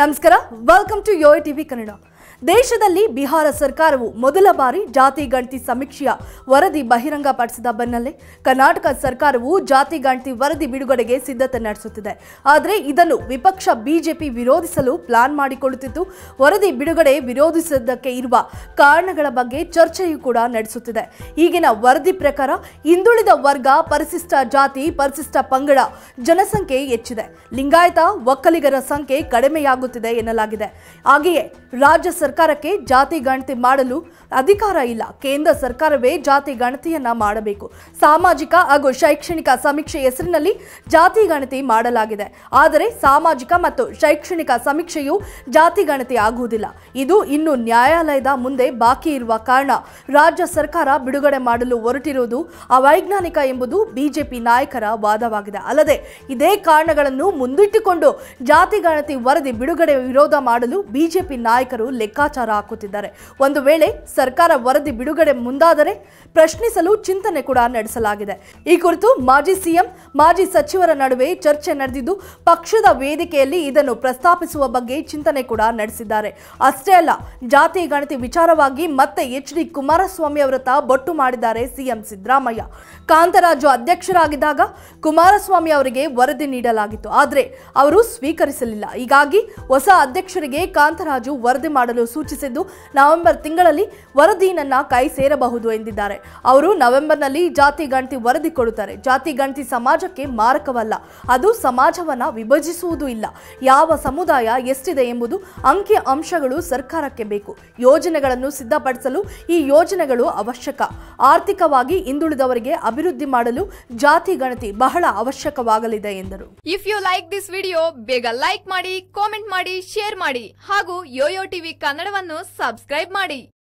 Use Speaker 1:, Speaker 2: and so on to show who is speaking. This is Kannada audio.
Speaker 1: ನಮಸ್ಕಾರ. Welcome to Yo TV Kannada ದೇಶದಲ್ಲಿ ಬಿಹಾರ ಸರ್ಕಾರವು ಮೊದಲ ಬಾರಿ ಜಾತಿ ಗಣತಿ ಸಮೀಕ್ಷೆಯ ವರದಿ ಬಹಿರಂಗಪಡಿಸಿದ ಬೆನ್ನಲ್ಲೇ ಕರ್ನಾಟಕ ಸರ್ಕಾರವು ಜಾತಿ ಗಣತಿ ವರದಿ ಬಿಡುಗಡೆಗೆ ಸಿದ್ಧತೆ ನಡೆಸುತ್ತಿದೆ. ಆದರೆ ಇದನ್ನು ವಿಪಕ್ಷ ಬಿಜೆಪಿ ವಿರೋಧಿಸಲು ಪ್ಲಾನ್ ಮಾಡಿಕೊಳ್ಳುತ್ತಿದ್ದು, ವರದಿ ಬಿಡುಗಡೆ ವಿರೋಧಿಸಿದ್ದಕ್ಕೆ ಇರುವ ಕಾರಣಗಳ ಬಗ್ಗೆ ಚರ್ಚೆಯೂ ಕೂಡ ನಡೆಸುತ್ತಿದೆ. ಈಗಿನ ವರದಿ ಪ್ರಕಾರ ಹಿಂದುಳಿದ ವರ್ಗ ಪರಿಶಿಷ್ಟ ಜಾತಿ, ಪರಿಶಿಷ್ಟ ಪಂಗಡ ಜನಸಂಖ್ಯೆ ಹೆಚ್ಚಿದೆ. ಲಿಂಗಾಯತ ಒಕ್ಕಲಿಗರ ಸಂಖ್ಯೆ ಕಡಿಮೆಯಾಗುತ್ತಿದೆ ಎನ್ನಲಾಗಿದೆ. ಹಾಗೆಯೇ ರಾಜ್ಯ ಸರ್ಕಾರಕ್ಕೆ ಜಾತಿ ಗಣತಿ ಮಾಡಲು ಅಧಿಕಾರ ಇಲ್ಲ. ಕೇಂದ್ರ ಸರ್ಕಾರವೇ ಜಾತಿ ಗಣತಿಯನ್ನ ಮಾಡಬೇಕು. ಸಾಮಾಜಿಕ ಹಾಗೂ ಶೈಕ್ಷಣಿಕ ಸಮೀಕ್ಷೆ ಹೆಸರಿನಲ್ಲಿ ಜಾತಿ ಗಣತಿ ಮಾಡಲಾಗಿದೆ. ಆದರೆ ಸಾಮಾಜಿಕ ಮತ್ತು ಶೈಕ್ಷಣಿಕ ಸಮೀಕ್ಷೆಯು ಜಾತಿ ಗಣತಿ ಆಗುವುದಿಲ್ಲ. ಇದು ಇನ್ನು ನ್ಯಾಯಾಲಯದ ಮುಂದೆ ಬಾಕಿ ಇರುವ ಕಾರಣ. ರಾಜ್ಯ ಸರ್ಕಾರ ಬಿಡುಗಡೆ ಮಾಡಲು ಹೊರಟಿರುವುದು ಅವೈಜ್ಞಾನಿಕ ಎಂಬುದು ಬಿಜೆಪಿ ನಾಯಕರ ವಾದವಾಗಿದೆ. ಅಲ್ಲದೆ ಇದೇ ಕಾರಣಗಳನ್ನು ಮುಂದಿಟ್ಟುಕೊಂಡು ಜಾತಿ ಗಣತಿ ವರದಿ ಬಿಡುಗಡೆ ವಿರೋಧ ಮಾಡಲು ಬಿಜೆಪಿ ನಾಯಕರು ಲೆಕ್ಕಾಚಾರ ಹಾಕುತ್ತಿದ್ದಾರೆ. ಒಂದು ವೇಳೆ ಸರ್ಕಾರ ವರದಿ ಬಿಡುಗಡೆ ಮುಂದಾದರೆ ಪ್ರಶ್ನಿಸಲು ಚಿಂತನೆ ಕೂಡ ನಡೆಸಲಾಗಿದೆ. ಈ ಕುರಿತು ಮಾಜಿ ಸಿಎಂ ಮಾಜಿ ಸಚಿವರ ನಡುವೆ ಚರ್ಚೆ ನಡೆದಿದ್ದು, ಪಕ್ಷದ ವೇದಿಕೆಯಲ್ಲಿ ಇದನ್ನು ಪ್ರಸ್ತಾಪಿಸುವ ಬಗ್ಗೆ ಚಿಂತನೆ ಕೂಡ ನಡೆಸಿದ್ದಾರೆ. ಅಷ್ಟೇ ಅಲ್ಲ, ಜಾತಿ, ಗಣತಿ ವಿಚಾರವಾಗಿ ಮತ್ತೆ ಎಚ್ ಡಿ ಕುಮಾರಸ್ವಾಮಿ ಅವರತ್ತ ಬೊಟ್ಟು ಮಾಡಿದ್ದಾರೆ ಸಿಎಂ ಸಿದ್ದರಾಮಯ್ಯ. ಕಾಂತರಾಜು ಅಧ್ಯಕ್ಷರಾಗಿದ್ದಾಗ ಕುಮಾರಸ್ವಾಮಿ ಅವರಿಗೆ ವರದಿ ನೀಡಲಾಗಿತ್ತು. ಆದರೆ ಅವರು ಸ್ವೀಕರಿಸಲಿಲ್ಲ. ಹೀಗಾಗಿ ಹೊಸ ಅಧ್ಯಕ್ಷರಿಗೆ ಕಾಂತರಾಜು ವರದಿ ಮಾಡಲು ಸೂಚಿಸಿದ್ದು, ನವೆಂಬರ್ ತಿಂಗಳಲ್ಲಿ ವರದಿ ನನ್ನ ಕೈ ಸೇರಬಹುದು ಎಂದಿದ್ದಾರೆ. ಅವರು ನವೆಂಬರ್ನಲ್ಲಿ ಜಾತಿ, ಗಣತಿ ವರದಿ ಕೊಡುತ್ತಾರೆ. ಜಾತಿ, ಗಣತಿ ಸಮಾಜಕ್ಕೆ ಮಾರಕವಲ್ಲ. ಅದು ಸಮಾಜವನ್ನ ವಿಭಜಿಸುವುದೂ ಇಲ್ಲ. ಯಾವ ಸಮುದಾಯ ಎಷ್ಟಿದೆ ಎಂಬುದು ಅಂಕಿ ಅಂಶಗಳು ಸರ್ಕಾರಕ್ಕೆ ಬೇಕು. ಯೋಜನೆಗಳನ್ನು ಸಿದ್ಧಪಡಿಸಲು ಈ ಯೋಜನೆಗಳು ಅವಶ್ಯಕ. ಆರ್ಥಿಕವಾಗಿ ಹಿಂದುಳಿದವರಿಗೆ ಅಭಿವೃದ್ಧಿ ಮಾಡಲು ಜಾತಿ ಗಣತಿ ಬಹಳ ಅವಶ್ಯಕವಾಗಲಿದೆ ಎಂದರು.
Speaker 2: If you like this video ಬೇಗ ಲೈಕ್ ಮಾಡಿ ಕಾಮೆಂಟ್ ಮಾಡಿ ಶೇರ್ ಮಾಡಿ ಹಾಗೂ ಯೋಯೋ ಟಿವಿ ಕನ್ನಡವನ್ನು ಸಬ್ಸ್ಕ್ರೈಬ್ ಮಾಡಿ.